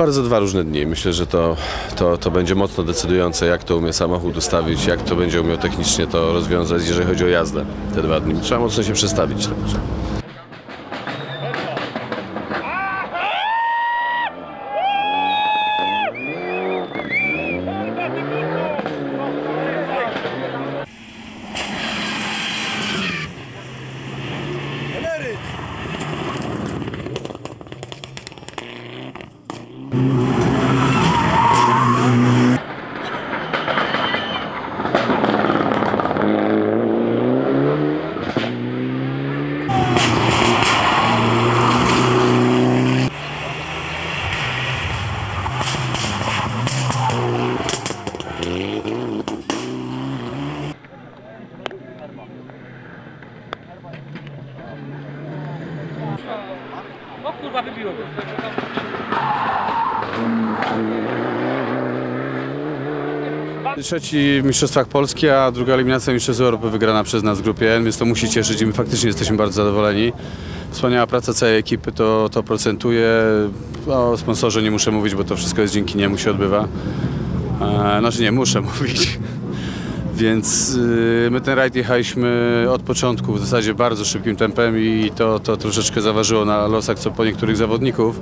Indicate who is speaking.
Speaker 1: Bardzo dwa różne dni. Myślę, że to, to, to będzie mocno decydujące, jak to umie samochód ustawić, jak to będzie umiał technicznie to rozwiązać, jeżeli chodzi o jazdę te dwa dni. Trzeba mocno się przestawić. Także.
Speaker 2: Kurwa, wybiło go.
Speaker 3: Trzeci w Mistrzostwach Polski, a druga eliminacja Mistrzostw Europy wygrana przez nas w grupie N, więc to musi cieszyć i my faktycznie jesteśmy bardzo zadowoleni. Wspaniała praca całej ekipy, to, to procentuje. O sponsorze nie muszę mówić, bo to wszystko jest dzięki niemu się odbywa. E, znaczy nie, muszę mówić. Więc y, my ten rajd jechaliśmy od początku w zasadzie bardzo szybkim tempem i to, to troszeczkę zaważyło na losach co po niektórych zawodników.